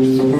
house.